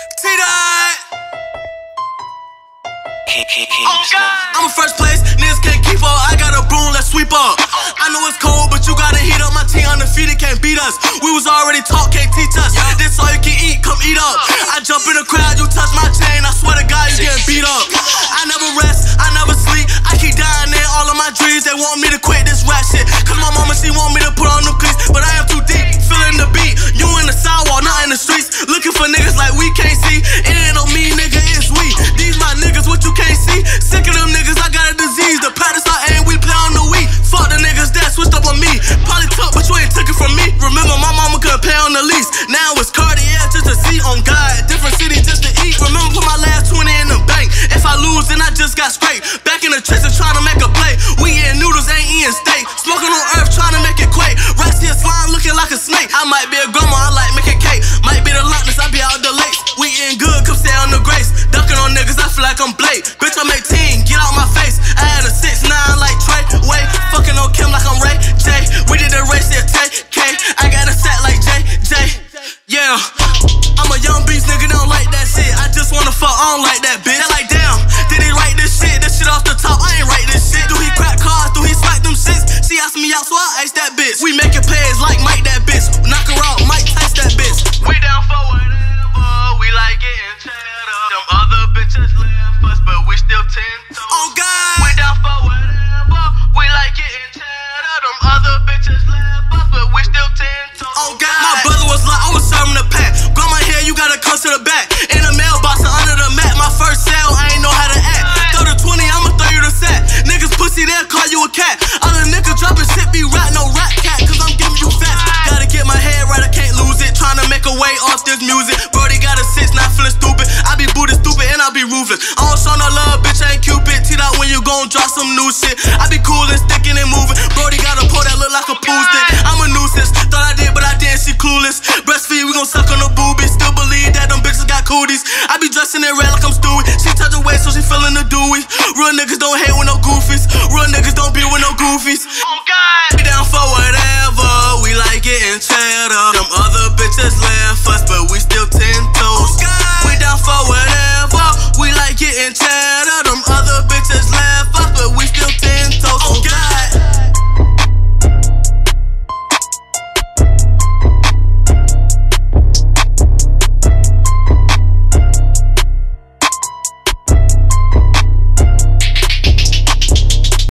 T-Dot! Oh, I'm in first place, niggas can't keep up. I got a broom, let's sweep up. I know it's cold, but you gotta heat up. My team undefeated can't beat us. We was already taught, can't teach us. Lease. Now it's Cartier just to see on God. Different city just to eat. Remember, put my last 20 in the bank. If I lose, then I just got straight. Back in the trenches trying to make a play. We eating noodles, ain't eating steak. Smoking on earth, trying to make it quake. Rats here slime looking like a snake. I might be a grandma, I like making cake. Might be the Loch Ness, I be out the lake. We eating good, come stay on the grace. Ducking on niggas, I feel like I'm Blake. Bitch, I'm 18, get out my face. On like that, they'll call you a cat. Other niggas dropping shit, be rat, no rat cat, cause I'm giving you facts. Gotta get my head right, I can't lose it. Trying to make a way off this music. Brody got a six, not feeling stupid. I be booted stupid and I be ruthless. I don't show no love, bitch, I ain't Cupid. T-Dot when you gon' drop some new shit. I be boobies. Still believe that them bitches got cooties. I be dressing in red like I'm Stewie. She touch waist, so she feeling the dewy. Real niggas don't hate with no goofies. Real niggas don't be with no goofies. Oh God.